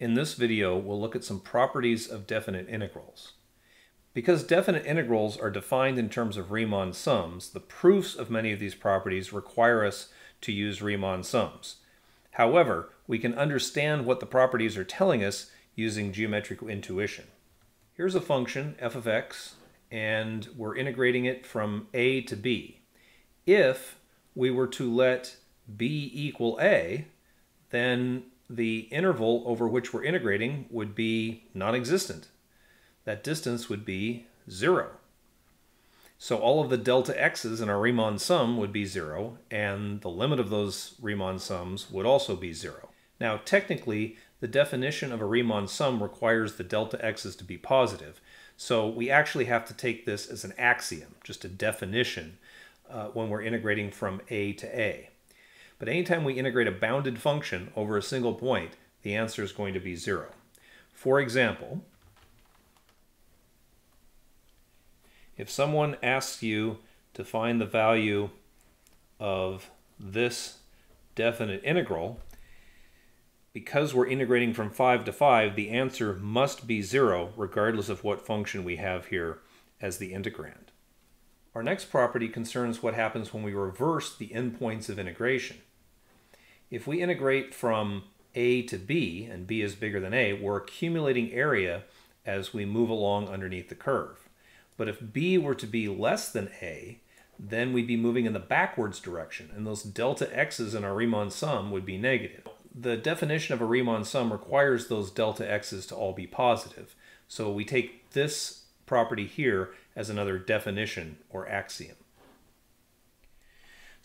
In this video, we'll look at some properties of definite integrals. Because definite integrals are defined in terms of Riemann sums, the proofs of many of these properties require us to use Riemann sums. However, we can understand what the properties are telling us using geometric intuition. Here's a function, f of x, and we're integrating it from a to b. If we were to let b equal a, then the interval over which we're integrating would be non-existent. That distance would be zero. So all of the delta x's in our Riemann sum would be zero, and the limit of those Riemann sums would also be zero. Now, technically, the definition of a Riemann sum requires the delta x's to be positive, so we actually have to take this as an axiom, just a definition, uh, when we're integrating from a to a. But anytime we integrate a bounded function over a single point, the answer is going to be zero. For example, if someone asks you to find the value of this definite integral, because we're integrating from 5 to 5, the answer must be 0 regardless of what function we have here as the integrand. Our next property concerns what happens when we reverse the endpoints of integration. If we integrate from a to b, and b is bigger than a, we're accumulating area as we move along underneath the curve. But if b were to be less than a, then we'd be moving in the backwards direction, and those delta x's in our Riemann sum would be negative. The definition of a Riemann sum requires those delta x's to all be positive. So we take this property here as another definition or axiom.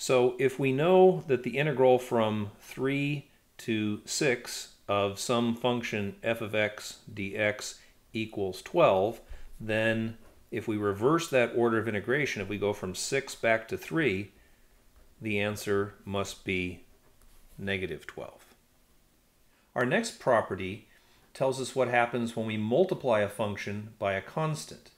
So if we know that the integral from 3 to 6 of some function f of x dx equals 12, then if we reverse that order of integration, if we go from 6 back to 3, the answer must be negative 12. Our next property tells us what happens when we multiply a function by a constant.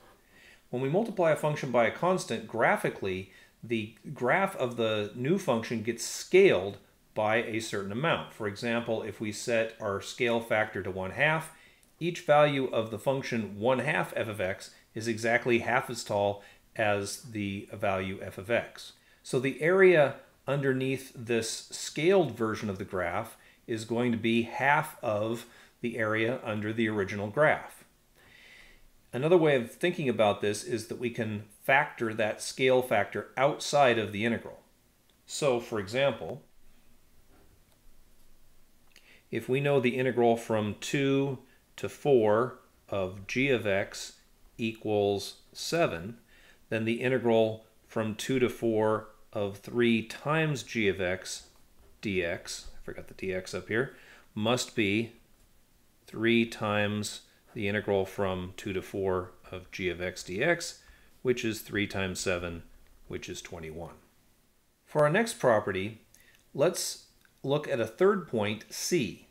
When we multiply a function by a constant, graphically, the graph of the new function gets scaled by a certain amount. For example, if we set our scale factor to 1 half, each value of the function 1 half f of x is exactly half as tall as the value f of x. So the area underneath this scaled version of the graph is going to be half of the area under the original graph. Another way of thinking about this is that we can factor that scale factor outside of the integral. So, for example, if we know the integral from 2 to 4 of g of x equals 7, then the integral from 2 to 4 of 3 times g of x dx, I forgot the dx up here, must be 3 times the integral from 2 to 4 of g of x dx, which is 3 times 7, which is 21. For our next property, let's look at a third point, c.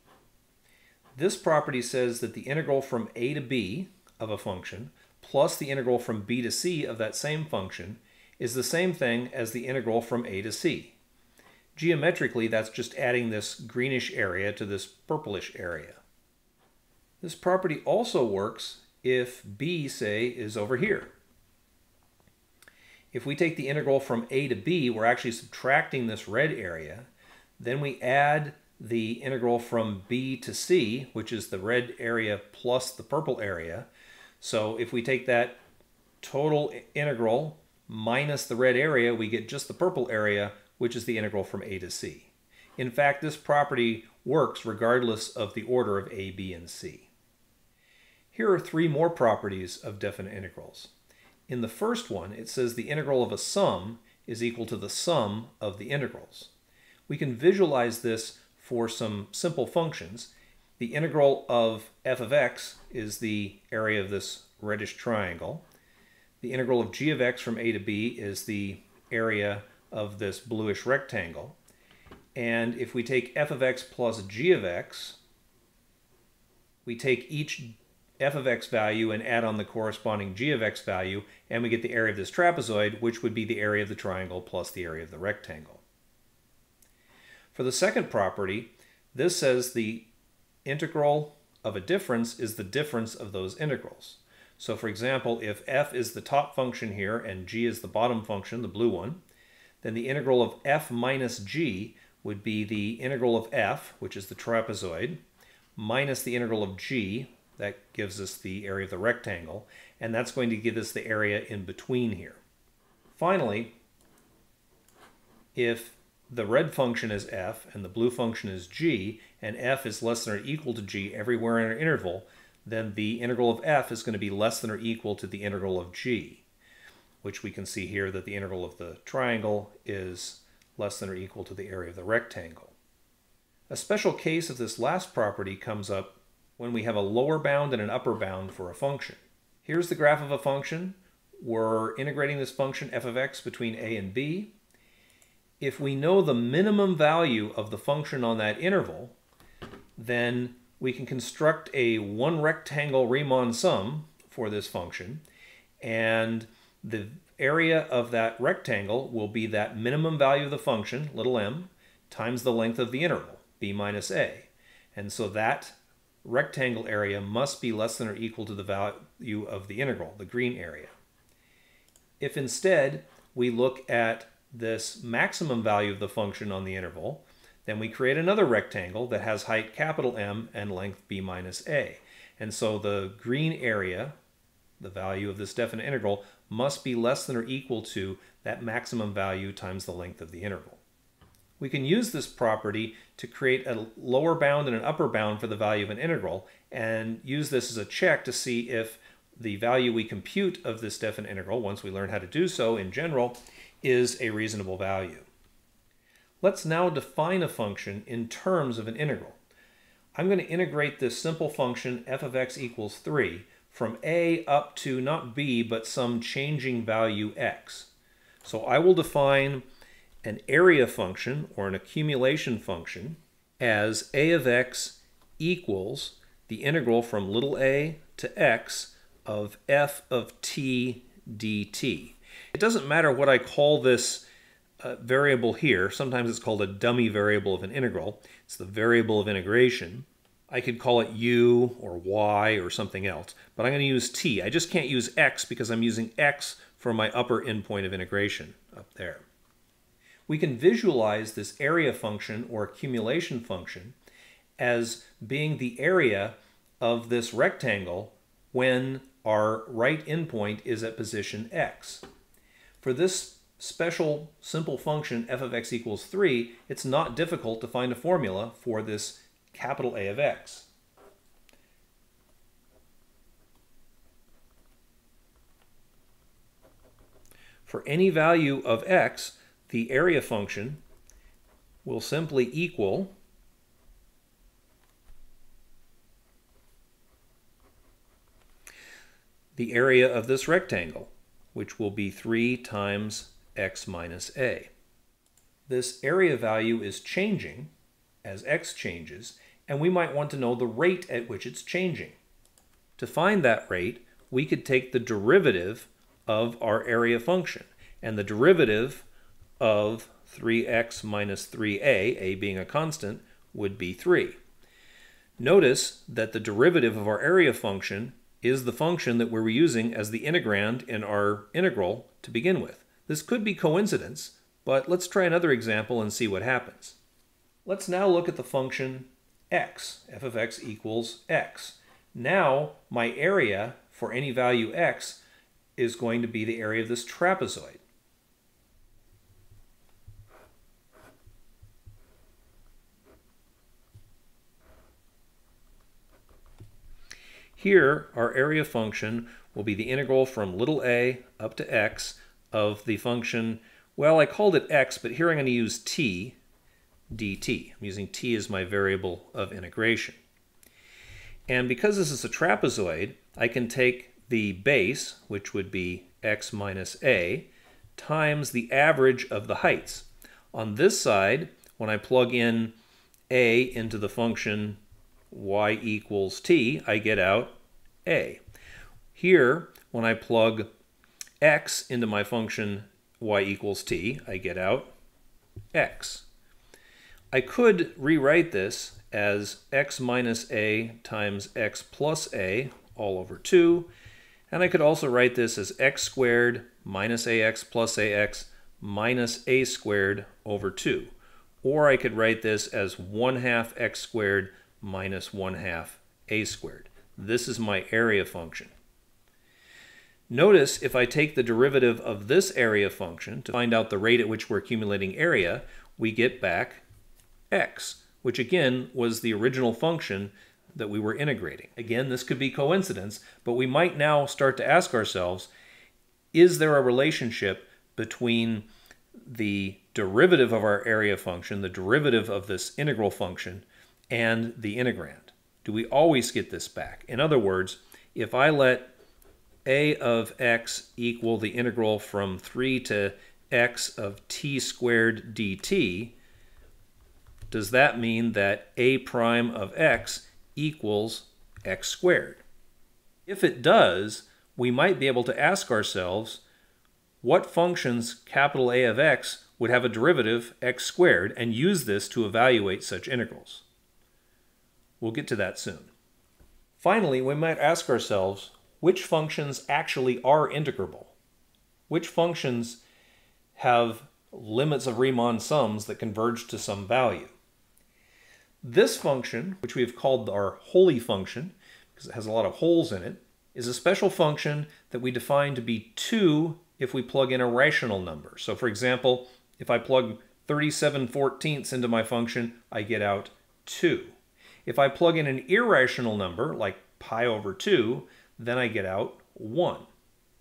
This property says that the integral from a to b of a function plus the integral from b to c of that same function is the same thing as the integral from a to c. Geometrically, that's just adding this greenish area to this purplish area. This property also works if b, say, is over here. If we take the integral from a to b, we're actually subtracting this red area. Then we add the integral from b to c, which is the red area plus the purple area. So if we take that total integral minus the red area, we get just the purple area, which is the integral from a to c. In fact, this property works regardless of the order of a, b, and c. Here are three more properties of definite integrals. In the first one, it says the integral of a sum is equal to the sum of the integrals. We can visualize this for some simple functions. The integral of f of x is the area of this reddish triangle. The integral of g of x from a to b is the area of this bluish rectangle. And if we take f of x plus g of x, we take each f of x value and add on the corresponding g of x value, and we get the area of this trapezoid, which would be the area of the triangle plus the area of the rectangle. For the second property, this says the integral of a difference is the difference of those integrals. So for example, if f is the top function here and g is the bottom function, the blue one, then the integral of f minus g would be the integral of f, which is the trapezoid, minus the integral of g, that gives us the area of the rectangle, and that's going to give us the area in between here. Finally, if the red function is f and the blue function is g, and f is less than or equal to g everywhere in our interval, then the integral of f is going to be less than or equal to the integral of g, which we can see here that the integral of the triangle is less than or equal to the area of the rectangle. A special case of this last property comes up when we have a lower bound and an upper bound for a function. Here's the graph of a function. We're integrating this function f of x between a and b. If we know the minimum value of the function on that interval, then we can construct a one rectangle Riemann sum for this function, and the area of that rectangle will be that minimum value of the function, little m, times the length of the interval, b minus a. And so that rectangle area must be less than or equal to the value of the integral, the green area. If instead we look at this maximum value of the function on the interval, then we create another rectangle that has height capital M and length b minus a. And so the green area, the value of this definite integral, must be less than or equal to that maximum value times the length of the interval. We can use this property to create a lower bound and an upper bound for the value of an integral and use this as a check to see if the value we compute of this definite integral, once we learn how to do so in general, is a reasonable value. Let's now define a function in terms of an integral. I'm going to integrate this simple function f of x equals 3 from a up to not b, but some changing value x. So I will define an area function or an accumulation function as a of x equals the integral from little a to x of f of t dt. It doesn't matter what I call this uh, variable here. Sometimes it's called a dummy variable of an integral. It's the variable of integration. I could call it u or y or something else, but I'm going to use t. I just can't use x because I'm using x for my upper endpoint of integration up there. We can visualize this area function or accumulation function as being the area of this rectangle when our right endpoint is at position x. For this special simple function f of x equals 3, it's not difficult to find a formula for this capital A of x. For any value of x, the area function will simply equal the area of this rectangle which will be 3 times x minus a. This area value is changing as x changes, and we might want to know the rate at which it's changing. To find that rate, we could take the derivative of our area function, and the derivative of 3x minus 3a, a being a constant, would be 3. Notice that the derivative of our area function is the function that we're using as the integrand in our integral to begin with. This could be coincidence, but let's try another example and see what happens. Let's now look at the function x, f of x equals x. Now my area for any value x is going to be the area of this trapezoid. Here, our area function will be the integral from little a up to x of the function, well, I called it x, but here I'm going to use t dt. I'm using t as my variable of integration. And because this is a trapezoid, I can take the base, which would be x minus a, times the average of the heights. On this side, when I plug in a into the function y equals t, I get out a. Here, when I plug x into my function y equals t, I get out x. I could rewrite this as x minus a times x plus a all over 2. And I could also write this as x squared minus ax plus ax minus a squared over 2. Or I could write this as 1 half x squared minus 1 half a squared. This is my area function. Notice if I take the derivative of this area function to find out the rate at which we're accumulating area, we get back x, which again was the original function that we were integrating. Again, this could be coincidence, but we might now start to ask ourselves, is there a relationship between the derivative of our area function, the derivative of this integral function, and the integrand? Do we always get this back? In other words, if I let a of x equal the integral from 3 to x of t squared dt, does that mean that a prime of x equals x squared? If it does, we might be able to ask ourselves what functions capital A of x would have a derivative x squared and use this to evaluate such integrals. We'll get to that soon. Finally, we might ask ourselves which functions actually are integrable. Which functions have limits of Riemann sums that converge to some value. This function, which we have called our holey function, because it has a lot of holes in it, is a special function that we define to be 2 if we plug in a rational number. So for example, if I plug 37 fourteenths into my function, I get out 2. If I plug in an irrational number, like pi over 2, then I get out 1.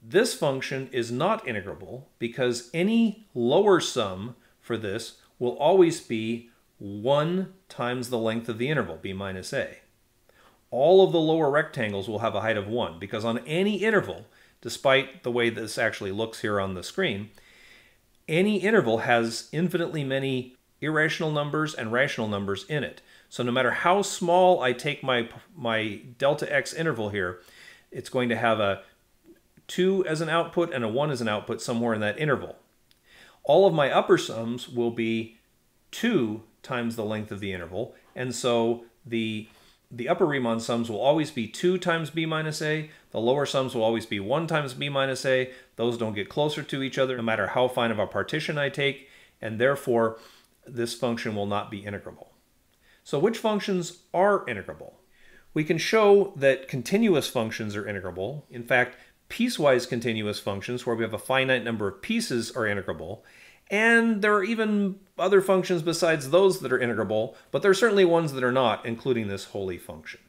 This function is not integrable because any lower sum for this will always be 1 times the length of the interval, b minus a. All of the lower rectangles will have a height of 1 because on any interval, despite the way this actually looks here on the screen, any interval has infinitely many irrational numbers and rational numbers in it. So no matter how small I take my, my delta x interval here, it's going to have a 2 as an output and a 1 as an output somewhere in that interval. All of my upper sums will be 2 times the length of the interval. And so the, the upper Riemann sums will always be 2 times b minus a. The lower sums will always be 1 times b minus a. Those don't get closer to each other no matter how fine of a partition I take. And therefore, this function will not be integrable. So which functions are integrable? We can show that continuous functions are integrable. In fact, piecewise continuous functions, where we have a finite number of pieces, are integrable. And there are even other functions besides those that are integrable, but there are certainly ones that are not, including this holey function.